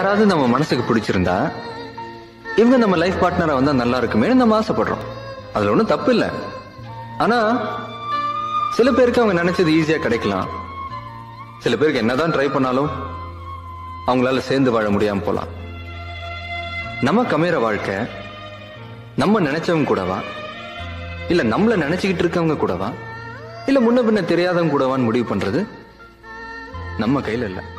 யாராவது நம்ம மனசுக்கு பிடிச்சிருந்தா இவங்க நம்ம லைஃப் பார்ட்னரா வந்தா நல்லா இருக்குமே நம்ம ஆசைப்படுறோம். அதுல ஒண்ணும் தப்பு இல்ல. ஆனா சில பேருக்கு அவங்க நினைச்சது ஈஸியா கிடைக்கலாம். சில பேருக்கு என்னதான் ட்ரை பண்ணாலும் அவங்களால சேர்ந்து வாழ முடியாம போலாம். நம்ம அமையிற வாழ்க்கை நம்ம நினைச்சவங்க கூடவா? இல்ல நம்மள நினைச்சுக்கிட்டு இருக்கவங்க கூடவா? இல்ல முன்ன பின்ன தெரியாதவங்க கூடவான்னு முடிவு பண்றது நம்ம கையில இல்லை.